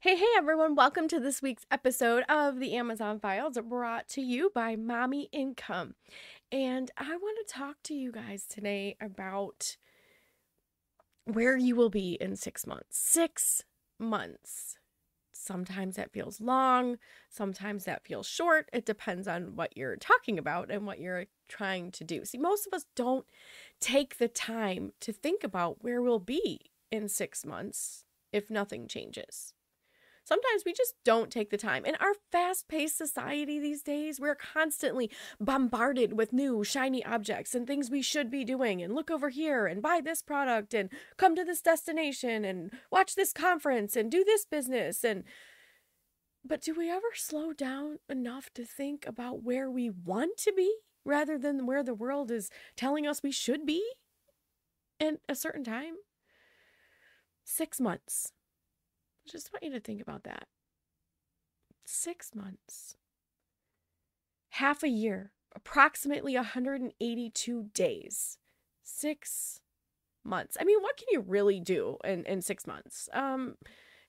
Hey, hey, everyone. Welcome to this week's episode of the Amazon Files brought to you by Mommy Income. And I want to talk to you guys today about where you will be in six months. Six months. Sometimes that feels long, sometimes that feels short. It depends on what you're talking about and what you're trying to do. See, most of us don't take the time to think about where we'll be in six months if nothing changes. Sometimes we just don't take the time. In our fast paced society these days, we're constantly bombarded with new, shiny objects and things we should be doing. And look over here and buy this product and come to this destination and watch this conference and do this business. And but do we ever slow down enough to think about where we want to be rather than where the world is telling us we should be in a certain time? Six months just want you to think about that. Six months, half a year, approximately 182 days. Six months. I mean, what can you really do in, in six months? Um,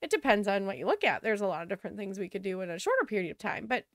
it depends on what you look at. There's a lot of different things we could do in a shorter period of time, but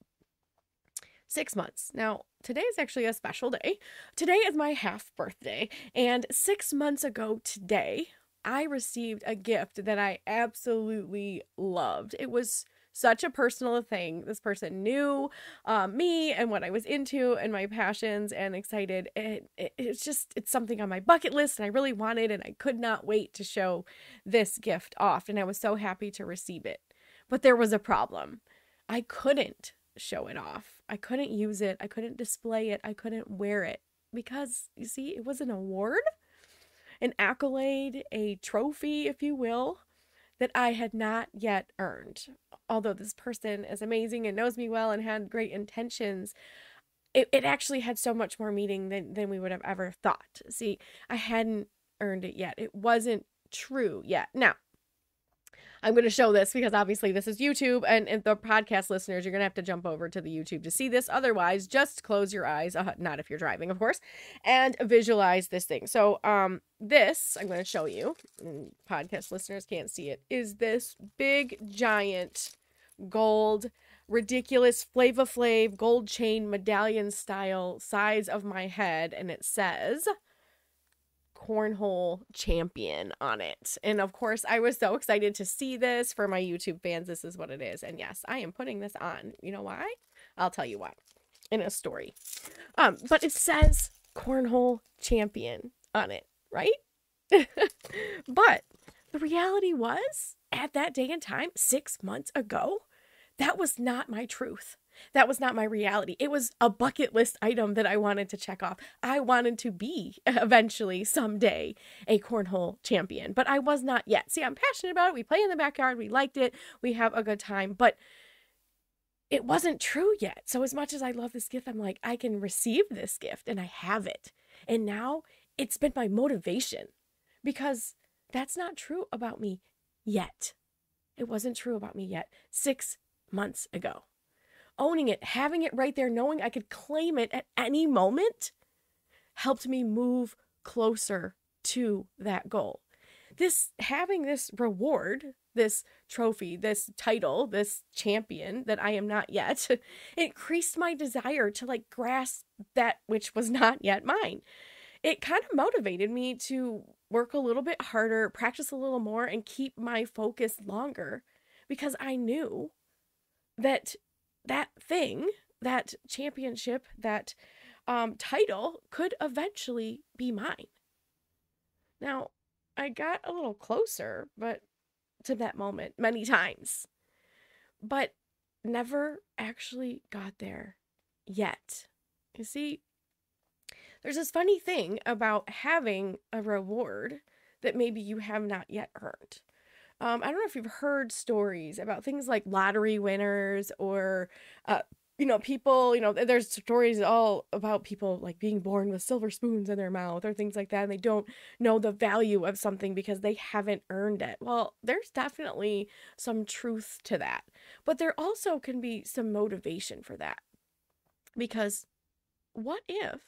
six months. Now, today is actually a special day. Today is my half birthday, and six months ago today, I received a gift that I absolutely loved. It was such a personal thing. This person knew um, me and what I was into and my passions and excited. It, it, it's just, it's something on my bucket list and I really wanted and I could not wait to show this gift off. And I was so happy to receive it. But there was a problem. I couldn't show it off. I couldn't use it. I couldn't display it. I couldn't wear it because, you see, it was an award an accolade, a trophy, if you will, that I had not yet earned. Although this person is amazing and knows me well and had great intentions, it, it actually had so much more meaning than, than we would have ever thought. See, I hadn't earned it yet. It wasn't true yet. Now, I'm going to show this because obviously this is YouTube, and if the podcast listeners, you're going to have to jump over to the YouTube to see this. Otherwise, just close your eyes, uh, not if you're driving, of course, and visualize this thing. So, um, this I'm going to show you. Podcast listeners can't see it. Is this big giant gold? ridiculous Flava Flav gold chain medallion style size of my head and it says cornhole champion on it. And of course, I was so excited to see this for my YouTube fans. This is what it is. And yes, I am putting this on. You know why? I'll tell you why in a story. Um, but it says cornhole champion on it, right? but the reality was at that day and time, six months ago, that was not my truth. That was not my reality. It was a bucket list item that I wanted to check off. I wanted to be eventually, someday, a cornhole champion, but I was not yet. See, I'm passionate about it. We play in the backyard. We liked it. We have a good time, but it wasn't true yet. So, as much as I love this gift, I'm like, I can receive this gift and I have it. And now it's been my motivation because that's not true about me yet. It wasn't true about me yet six months ago owning it, having it right there, knowing I could claim it at any moment helped me move closer to that goal. This having this reward, this trophy, this title, this champion that I am not yet, increased my desire to like grasp that which was not yet mine. It kind of motivated me to work a little bit harder, practice a little more, and keep my focus longer because I knew that that thing, that championship, that um, title could eventually be mine. Now, I got a little closer, but to that moment many times, but never actually got there yet. You see, there's this funny thing about having a reward that maybe you have not yet earned. Um, I don't know if you've heard stories about things like lottery winners or, uh, you know, people, you know, there's stories all about people like being born with silver spoons in their mouth or things like that, and they don't know the value of something because they haven't earned it. Well, there's definitely some truth to that, but there also can be some motivation for that. Because what if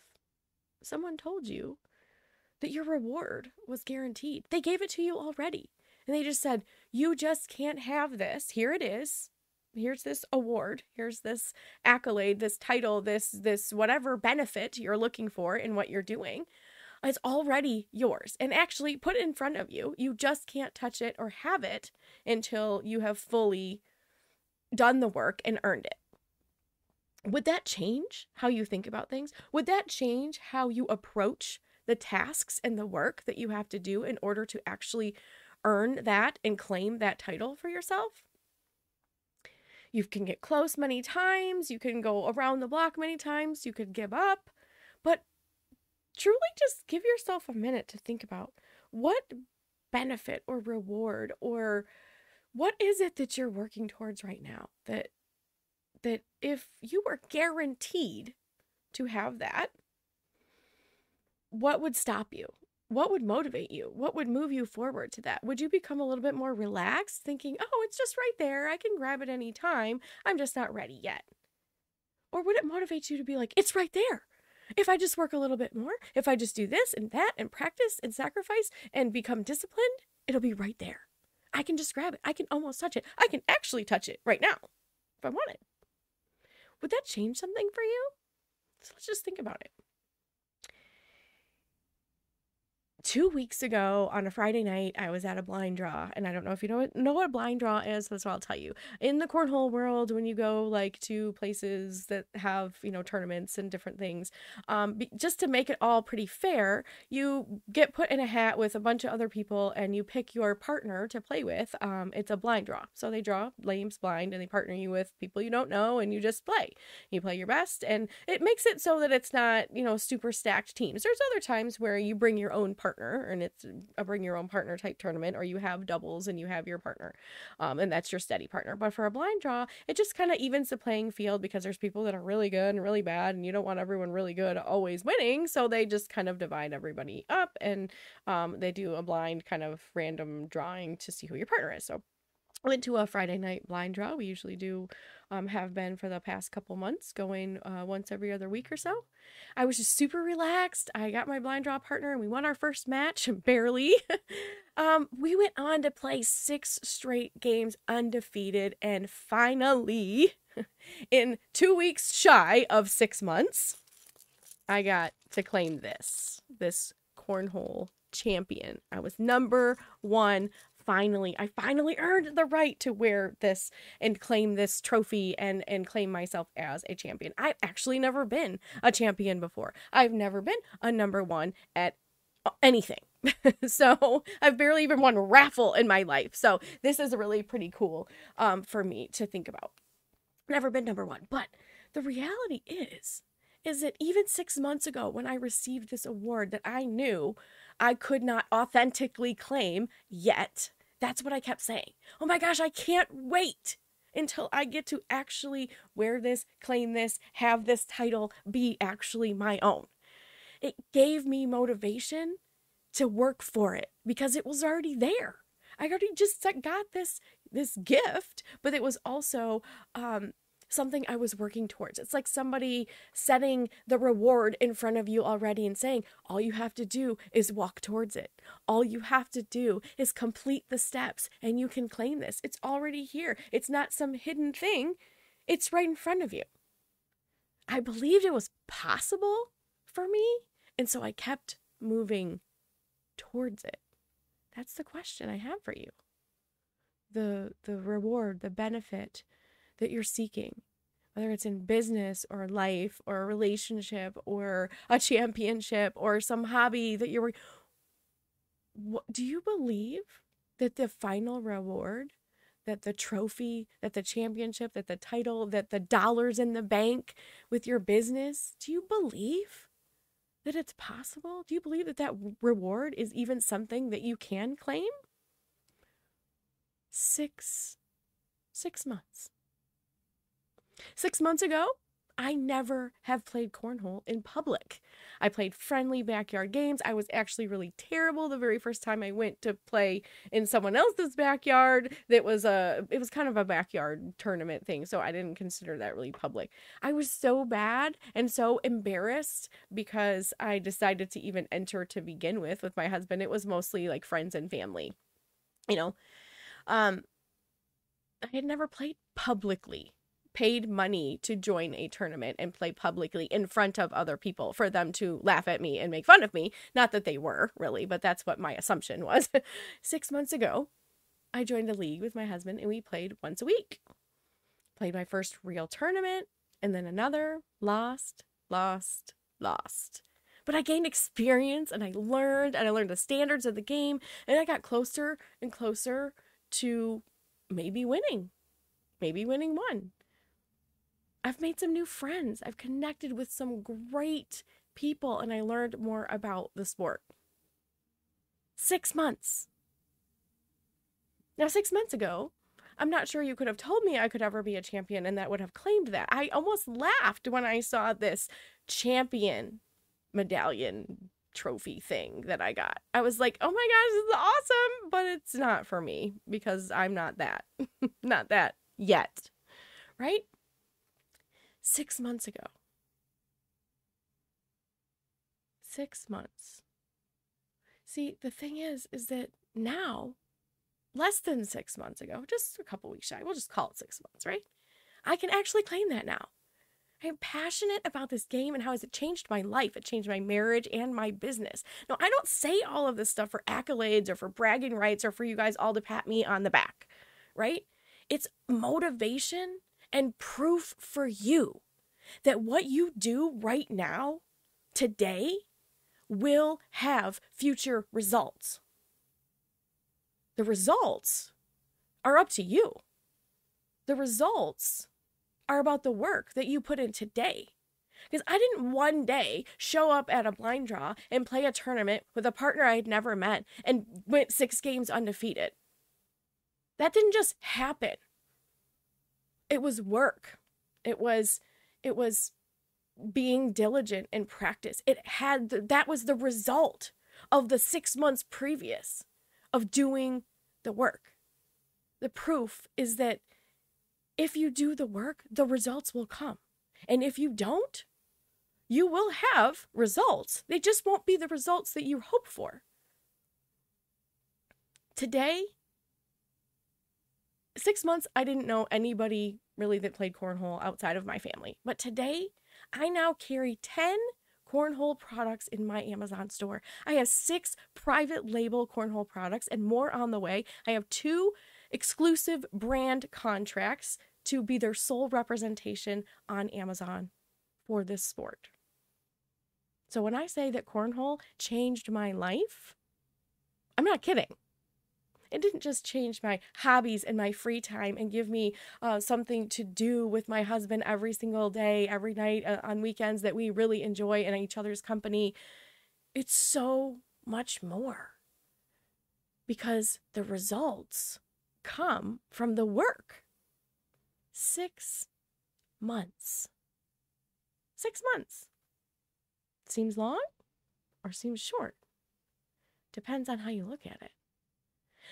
someone told you that your reward was guaranteed? They gave it to you already And they just said, You just can't have this. Here it is. Here's this award. Here's this accolade, this title, this this whatever benefit you're looking for in what you're doing. It's already yours and actually put in front of you. You just can't touch it or have it until you have fully done the work and earned it. Would that change how you think about things? Would that change how you approach the tasks and the work that you have to do in order to actually earn that and claim that title for yourself? You can get close many times, you can go around the block many times, you could give up, but truly just give yourself a minute to think about what benefit or reward or what is it that you're working towards right now that that if you were guaranteed to have that what would stop you what would motivate you what would move you forward to that would you become a little bit more relaxed thinking oh it's just right there i can grab it any time i'm just not ready yet or would it motivate you to be like it's right there if I just work a little bit more, if I just do this and that and practice and sacrifice and become disciplined, it'll be right there. I can just grab it. I can almost touch it. I can actually touch it right now if I want it. Would that change something for you? So let's just think about it. Two weeks ago on a Friday night, I was at a blind draw, and I don't know if you know what, know what a blind draw is. That's what I'll tell you. In the cornhole world, when you go like to places that have you know tournaments and different things, um, be, just to make it all pretty fair, you get put in a hat with a bunch of other people, and you pick your partner to play with. Um, it's a blind draw, so they draw names blind, and they partner you with people you don't know, and you just play. You play your best, and it makes it so that it's not you know super stacked teams. There's other times where you bring your own partner partner and it's a bring your own partner type tournament or you have doubles and you have your partner um, and that's your steady partner. But for a blind draw it just kind of evens the playing field because there's people that are really good and really bad and you don't want everyone really good always winning so they just kind of divide everybody up and um, they do a blind kind of random drawing to see who your partner is. So went to a Friday night blind draw. We usually do, um, have been for the past couple months, going uh, once every other week or so. I was just super relaxed. I got my blind draw partner and we won our first match, barely. um, we went on to play six straight games undefeated, and finally, in two weeks shy of six months, I got to claim this this cornhole champion. I was number one finally I finally earned the right to wear this and claim this trophy and and claim myself as a champion. I've actually never been a champion before. I've never been a number 1 at anything. so I've barely even won raffle in my life. So this is really pretty cool um for me to think about. Never been number 1, but the reality is is that even 6 months ago when I received this award that I knew I could not authentically claim yet. That's what I kept saying. Oh my gosh, I can't wait until I get to actually wear this, claim this, have this title be actually my own. It gave me motivation to work for it because it was already there. I already just got this this gift, but it was also um, something I was working towards. It's like somebody setting the reward in front of you already and saying, all you have to do is walk towards it. All you have to do is complete the steps and you can claim this. It's already here. It's not some hidden thing, it's right in front of you. I believed it was possible for me, and so I kept moving towards it. That's the question I have for you. The the reward, the benefit, that you're seeking, whether it's in business or life or a relationship or a championship or some hobby that you're. What, do you believe that the final reward, that the trophy, that the championship, that the title, that the dollars in the bank with your business, do you believe that it's possible? Do you believe that that reward is even something that you can claim? Six, six months. Six months ago, I never have played cornhole in public. I played friendly backyard games. I was actually really terrible the very first time I went to play in someone else's backyard. That was a it was kind of a backyard tournament thing, so I didn't consider that really public. I was so bad and so embarrassed because I decided to even enter to begin with with my husband. It was mostly like friends and family you know, um, I had never played publicly, paid money to join a tournament and play publicly in front of other people for them to laugh at me and make fun of me. Not that they were really, but that's what my assumption was. Six months ago, I joined a league with my husband and we played once a week. Played my first real tournament and then another, lost, lost, lost. But I gained experience and I learned and I learned the standards of the game and I got closer and closer to maybe winning. Maybe winning one. I've made some new friends. I've connected with some great people and I learned more about the sport. Six months. Now, six months ago, I'm not sure you could have told me I could ever be a champion and that would have claimed that. I almost laughed when I saw this champion medallion trophy thing that I got. I was like, oh my gosh, this is awesome, but it's not for me because I'm not that. not that yet. Right? Six months ago. Six months. See, the thing is, is that now, less than six months ago, just a couple weeks shy, we'll just call it six months, right? I can actually claim that now. I am passionate about this game and how has it changed my life. It changed my marriage and my business. Now, I don't say all of this stuff for accolades or for bragging rights or for you guys all to pat me on the back, right? It's motivation and proof for you that what you do right now, today, will have future results. The results are up to you. The results are about the work that you put in today. Because I didn't one day show up at a blind draw and play a tournament with a partner I had never met and went six games undefeated. That didn't just happen. It was work. It was it was being diligent in practice. It had the, that was the result of the 6 months previous of doing the work. The proof is that if you do the work, the results will come. And if you don't, you will have results. They just won't be the results that you hope for. Today, six months, I didn't know anybody really that played cornhole outside of my family. But today, I now carry 10 cornhole products in my Amazon store. I have six private label cornhole products and more on the way. I have two exclusive brand contracts to be their sole representation on Amazon for this sport. So when I say that cornhole changed my life, I'm not kidding. It didn't just change my hobbies and my free time and give me uh, something to do with my husband every single day, every night, uh, on weekends that we really enjoy in each other's company. It's so much more because the results come from the work. Six months. Six months. Seems long or seems short? Depends on how you look at it.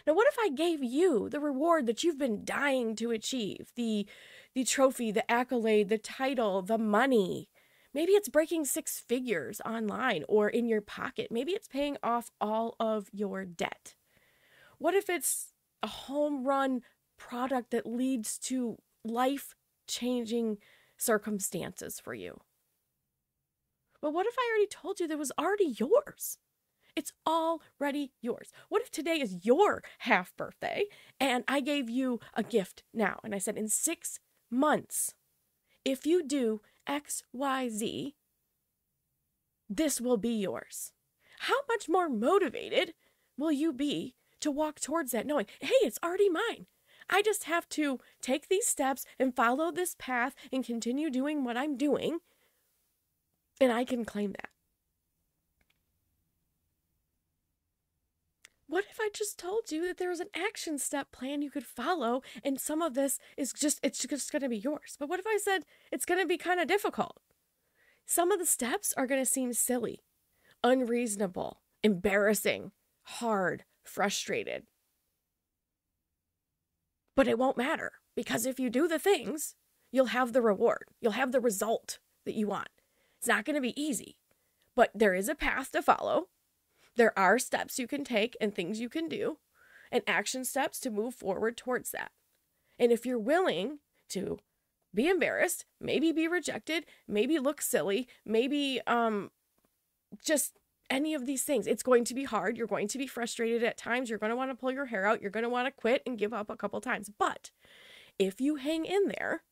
Now, what if I gave you the reward that you've been dying to achieve? The the trophy, the accolade, the title, the money. Maybe it's breaking six figures online or in your pocket. Maybe it's paying off all of your debt. What if it's a home run product that leads to life changing circumstances for you? But what if I already told you that was already yours? It's already yours. What if today is your half birthday and I gave you a gift now? And I said, in six months, if you do X, Y, Z, this will be yours. How much more motivated will you be to walk towards that knowing, hey, it's already mine? I just have to take these steps and follow this path and continue doing what I'm doing, and I can claim that. What if I just told you that there was an action step plan you could follow and some of this is just it's just going to be yours. But what if I said it's going to be kind of difficult? Some of the steps are going to seem silly, unreasonable, embarrassing, hard, frustrated. But it won't matter because if you do the things, you'll have the reward. You'll have the result that you want. It's not going to be easy, but there is a path to follow there are steps you can take and things you can do. and action steps to move forward towards that. And if you're willing to be embarrassed, maybe be rejected, maybe look silly, maybe um just any of these things. It's going to be hard. You're going to be frustrated at times. You're going to want to pull your hair out. You're going to want to quit and give up a couple times. But if you hang in there,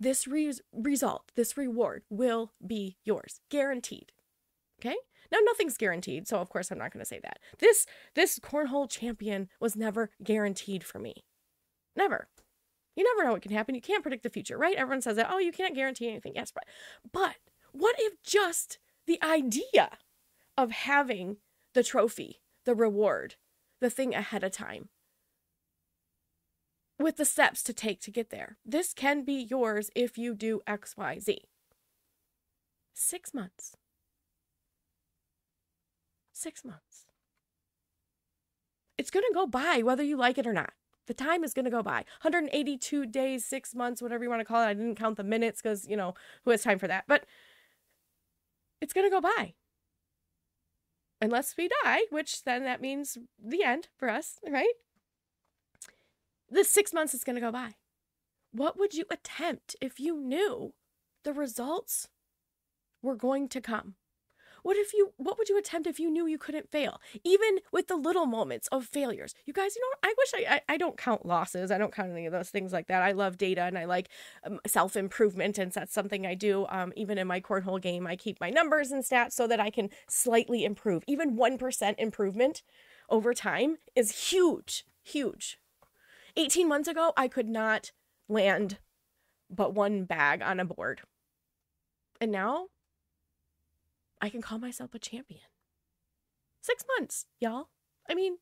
this re- result, this reward will be yours, guaranteed. Okay? Now nothing's guaranteed, so of course I'm not going to say that. This this cornhole champion was never guaranteed for me. Never. You never know what can happen. You can't predict the future, right? Everyone says that, "Oh, you can't guarantee anything." Yes, but but what if just the idea of having the trophy, the reward, the thing ahead of time with the steps to take to get there. This can be yours if you do XYZ. Six months. Six months. It's going to go by whether you like it or not. The time is going to go by. 182 days, six months, whatever you want to call it. I didn't count the minutes because, you know, who has time for that? But it's going to go by. Unless we die, which then that means the end for us, right? The six months is going to go by. What would you attempt if you knew the results were going to come? What if you what would you attempt if you knew you couldn't fail? Even with the little moments of failures. You guys, you know, I wish I I, I don't count losses. I don't count any of those things like that. I love data and I like um, self-improvement and that's something I do um, even in my cornhole game. I keep my numbers and stats so that I can slightly improve. Even 1% improvement over time is huge, huge. 18 months ago, I could not land but one bag on a board. And now I can call myself a champion. Six months, y'all. I mean,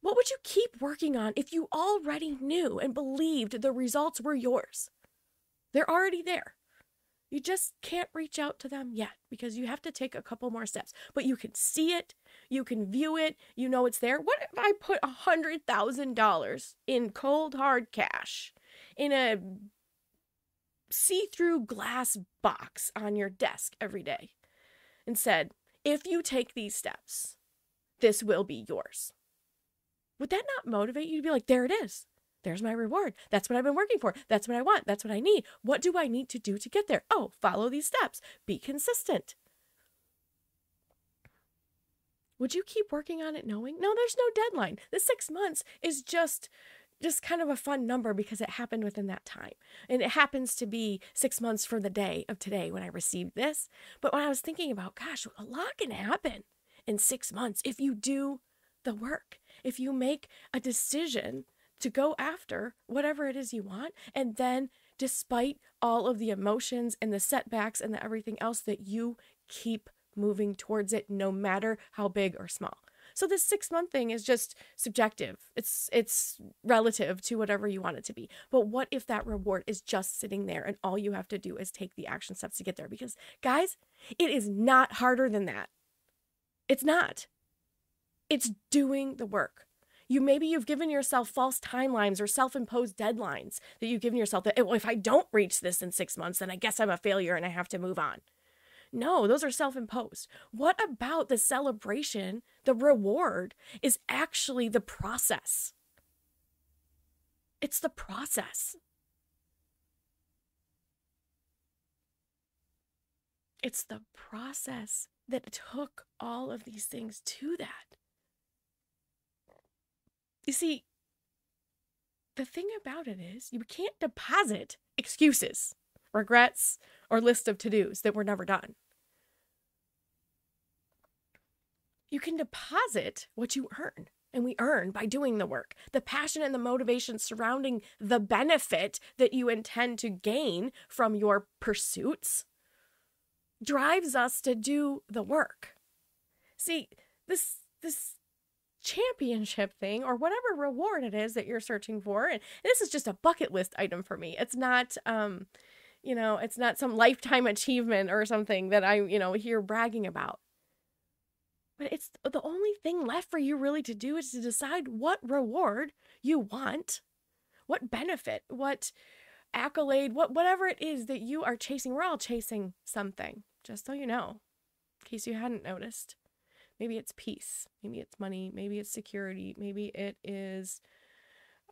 what would you keep working on if you already knew and believed the results were yours? They're already there. You just can't reach out to them yet because you have to take a couple more steps. But you can see it, you can view it, you know it's there. What if I put a $100,000 in cold hard cash in a see through glass box on your desk every day and said, if you take these steps, this will be yours. Would that not motivate you to be like, there it is? There's my reward. That's what I've been working for. That's what I want. That's what I need. What do I need to do to get there? Oh, follow these steps. Be consistent. Would you keep working on it knowing? No, there's no deadline. The six months is just just kind of a fun number because it happened within that time. And it happens to be six months from the day of today when I received this. But when I was thinking about, gosh, a lot can happen in six months if you do the work, if you make a decision to go after whatever it is you want. And then, despite all of the emotions and the setbacks and the everything else, that you keep moving towards it no matter how big or small. So this 6 month thing is just subjective. It's it's relative to whatever you want it to be. But what if that reward is just sitting there and all you have to do is take the action steps to get there because guys, it is not harder than that. It's not. It's doing the work. You maybe you've given yourself false timelines or self-imposed deadlines that you've given yourself that well, if I don't reach this in 6 months then I guess I'm a failure and I have to move on. No, those are self imposed. What about the celebration, the reward, is actually the process? It's the process. It's the process that took all of these things to that. You see, the thing about it is, you can't deposit excuses, regrets, or list of to dos that were never done. You can deposit what you earn, and we earn by doing the work. The passion and the motivation surrounding the benefit that you intend to gain from your pursuits drives us to do the work. See, this this championship thing or whatever reward it is that you're searching for and this is just a bucket list item for me. It's not um you know, it's not some lifetime achievement or something that I, you know, hear bragging about. But it's the only thing left for you really to do is to decide what reward you want, what benefit, what accolade, what whatever it is that you are chasing. We're all chasing something, just so you know, in case you hadn't noticed. Maybe it's peace. Maybe it's money. Maybe it's security. Maybe it is,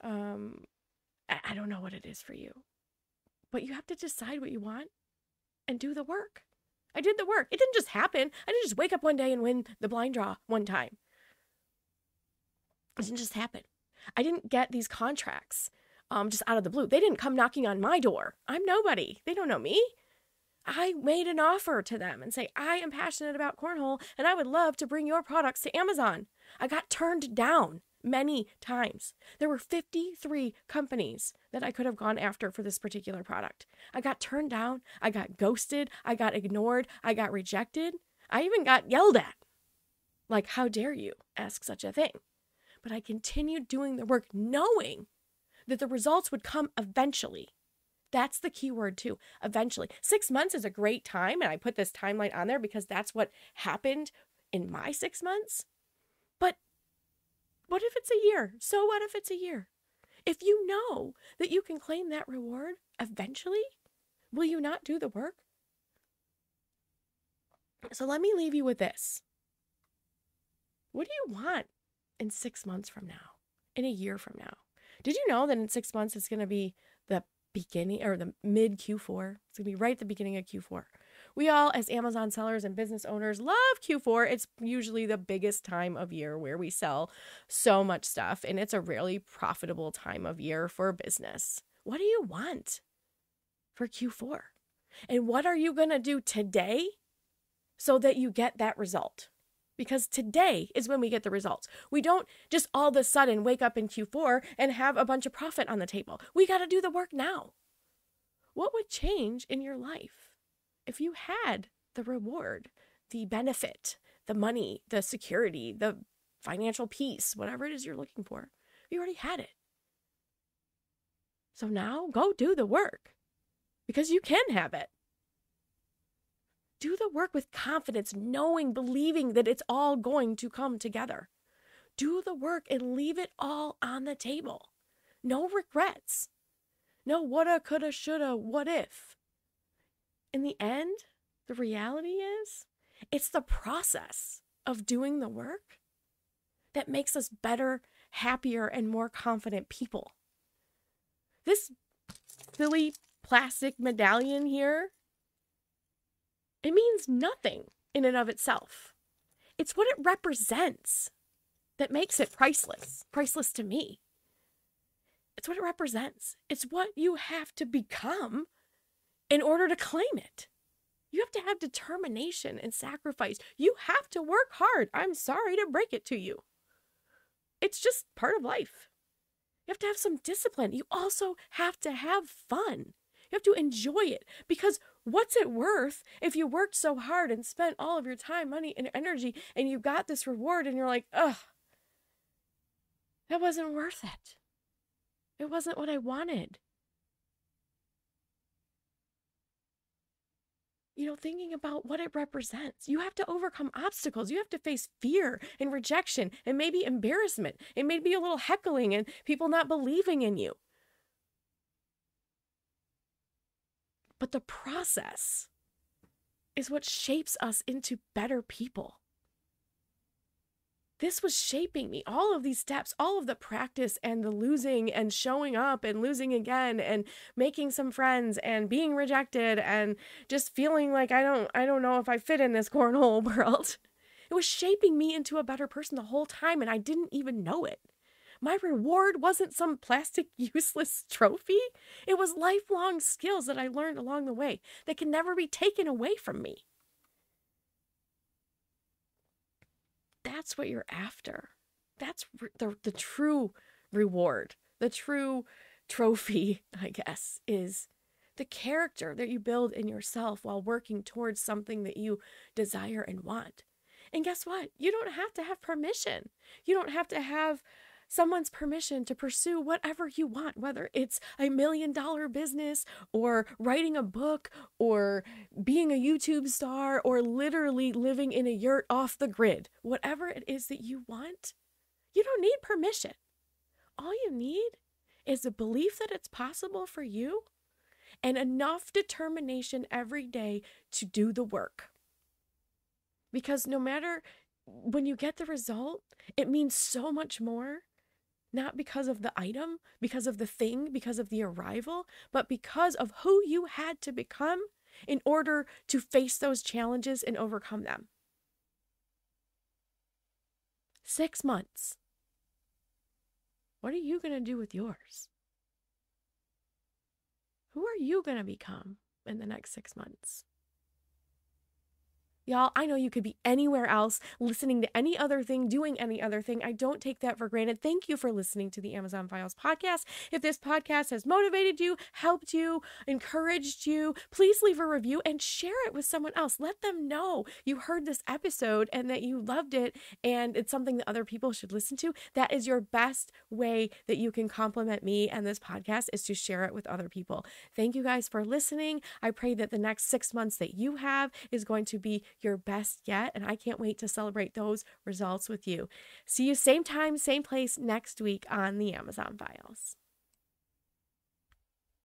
um, I, I don't know what it is for you. But you have to decide what you want and do the work. I did the work. It didn't just happen. I didn't just wake up one day and win the blind draw one time. It didn't just happen. I didn't get these contracts um, just out of the blue. They didn't come knocking on my door. I'm nobody. They don't know me. I made an offer to them and say, I am passionate about cornhole and I would love to bring your products to Amazon. I got turned down many times. There were 53 companies that I could have gone after for this particular product. I got turned down. I got ghosted. I got ignored. I got rejected. I even got yelled at. Like, how dare you ask such a thing? But I continued doing the work knowing that the results would come eventually. That's the key word, too. Eventually. Six months is a great time. And I put this timeline on there because that's what happened in my six months. What if it's a year? So what if it's a year? If you know that you can claim that reward eventually, will you not do the work? So let me leave you with this. What do you want in six months from now, in a year from now? Did you know that in six months it's going to be the beginning or the mid Q4? It's going to be right at the beginning of Q4. We all, as Amazon sellers and business owners, love Q4. It's usually the biggest time of year where we sell so much stuff, and it's a really profitable time of year for business. What do you want for Q4? And what are you going to do today so that you get that result? Because today is when we get the results. We don't just all of a sudden wake up in Q4 and have a bunch of profit on the table. We got to do the work now. What would change in your life if you had the reward, the benefit, the money, the security, the financial peace, whatever it is you're looking for, you already had it. So now go do the work because you can have it. Do the work with confidence, knowing, believing that it's all going to come together. Do the work and leave it all on the table. No regrets. No woulda, coulda, shoulda, what if in the end, the reality is it's the process of doing the work that makes us better, happier, and more confident people. This silly plastic medallion here, it means nothing in and of itself. It's what it represents that makes it priceless, priceless to me. It's what it represents. It's what you have to become in order to claim it. You have to have determination and sacrifice. You have to work hard. I'm sorry to break it to you. It's just part of life. You have to have some discipline. You also have to have fun. You have to enjoy it because what's it worth if you worked so hard and spent all of your time, money, and energy and you got this reward and you're like, ugh, that wasn't worth it. It wasn't what I wanted. You know, thinking about what it represents. You have to overcome obstacles. You have to face fear and rejection and maybe embarrassment and maybe a little heckling and people not believing in you. But the process is what shapes us into better people this was shaping me. All of these steps, all of the practice and the losing and showing up and losing again and making some friends and being rejected and just feeling like I don't I don't know if I fit in this cornhole world. It was shaping me into a better person the whole time and I didn't even know it. My reward wasn't some plastic useless trophy. It was lifelong skills that I learned along the way that can never be taken away from me. That's what you're after. That's re- the, the true reward, the true trophy, I guess, is the character that you build in yourself while working towards something that you desire and want. And guess what? You don't have to have permission. You don't have to have someone's permission to pursue whatever you want, whether it's a million dollar business or writing a book or being a YouTube star or literally living in a yurt off the grid. Whatever it is that you want, you don't need permission. All you need is a belief that it's possible for you and enough determination every day to do the work. Because no matter when you get the result, it means so much more, not because of the item, because of the thing, because of the arrival, but because of who you had to become in order to face those challenges and overcome them. Six months. What are you going to do with yours? Who are you going to become in the next six months? Y'all, I know you could be anywhere else, listening to any other thing, doing any other thing. I don't take that for granted. Thank you for listening to the Amazon Files podcast. If this podcast has motivated you, helped you, encouraged you, please leave a review and share it with someone else. Let them know you heard this episode and that you loved it and it's something that other people should listen to. That is your best way that you can compliment me and this podcast is to share it with other people. Thank you guys for listening. I pray that the next six months that you have is going to be your best yet. And I can't wait to celebrate those results with you. See you same time, same place next week on the Amazon Files.